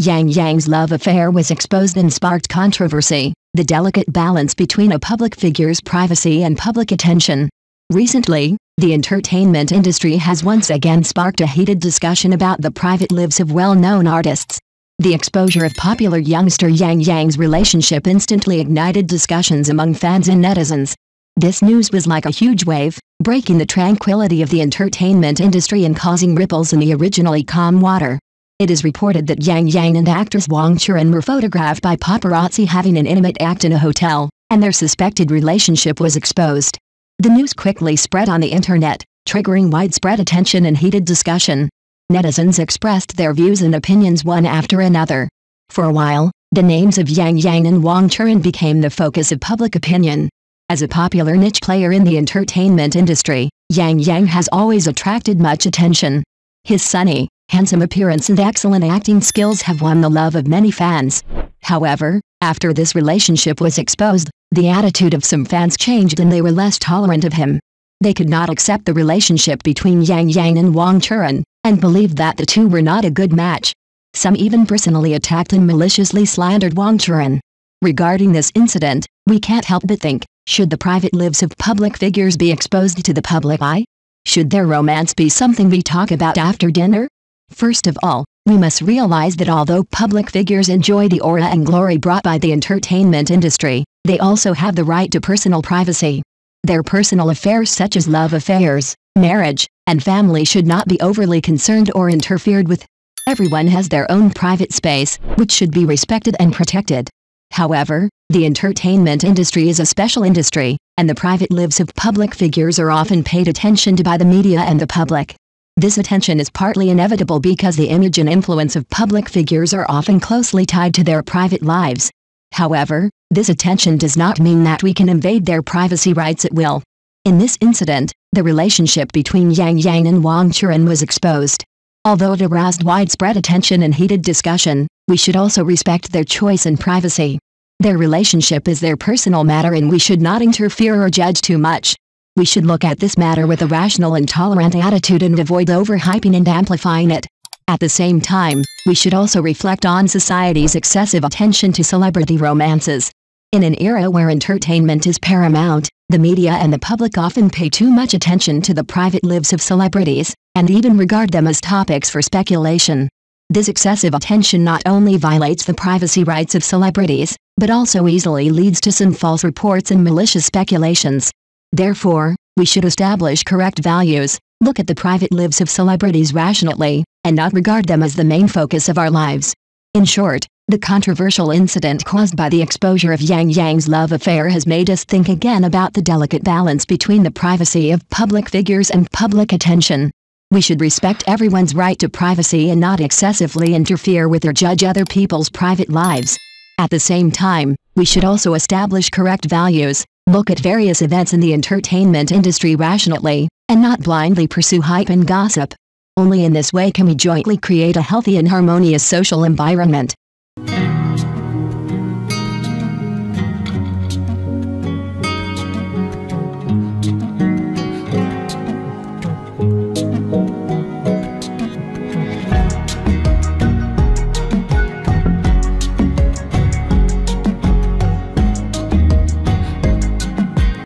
Yang Yang's love affair was exposed and sparked controversy, the delicate balance between a public figure's privacy and public attention. Recently, the entertainment industry has once again sparked a heated discussion about the private lives of well-known artists. The exposure of popular youngster Yang Yang's relationship instantly ignited discussions among fans and netizens. This news was like a huge wave, breaking the tranquility of the entertainment industry and causing ripples in the originally calm water. It is reported that Yang Yang and actress Wang Churan were photographed by paparazzi having an intimate act in a hotel, and their suspected relationship was exposed. The news quickly spread on the internet, triggering widespread attention and heated discussion. Netizens expressed their views and opinions one after another. For a while, the names of Yang Yang and Wang Churan became the focus of public opinion. As a popular niche player in the entertainment industry, Yang Yang has always attracted much attention. His sunny, handsome appearance and excellent acting skills have won the love of many fans. However, after this relationship was exposed, the attitude of some fans changed and they were less tolerant of him. They could not accept the relationship between Yang Yang and Wang Churan, and believed that the two were not a good match. Some even personally attacked and maliciously slandered Wang Churan. Regarding this incident, we can't help but think, should the private lives of public figures be exposed to the public eye? Should their romance be something we talk about after dinner? First of all, we must realize that although public figures enjoy the aura and glory brought by the entertainment industry, they also have the right to personal privacy. Their personal affairs such as love affairs, marriage, and family should not be overly concerned or interfered with. Everyone has their own private space, which should be respected and protected. However, the entertainment industry is a special industry, and the private lives of public figures are often paid attention to by the media and the public. This attention is partly inevitable because the image and influence of public figures are often closely tied to their private lives. However, this attention does not mean that we can invade their privacy rights at will. In this incident, the relationship between Yang Yang and Wang Churan was exposed. Although it aroused widespread attention and heated discussion, we should also respect their choice and privacy. Their relationship is their personal matter and we should not interfere or judge too much. We should look at this matter with a rational and tolerant attitude and avoid overhyping and amplifying it. At the same time, we should also reflect on society's excessive attention to celebrity romances. In an era where entertainment is paramount, the media and the public often pay too much attention to the private lives of celebrities, and even regard them as topics for speculation. This excessive attention not only violates the privacy rights of celebrities, but also easily leads to some false reports and malicious speculations. Therefore, we should establish correct values, look at the private lives of celebrities rationally, and not regard them as the main focus of our lives. In short, the controversial incident caused by the exposure of Yang Yang's love affair has made us think again about the delicate balance between the privacy of public figures and public attention. We should respect everyone's right to privacy and not excessively interfere with or judge other people's private lives. At the same time, we should also establish correct values, look at various events in the entertainment industry rationally, and not blindly pursue hype and gossip. Only in this way can we jointly create a healthy and harmonious social environment.